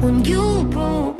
when you broke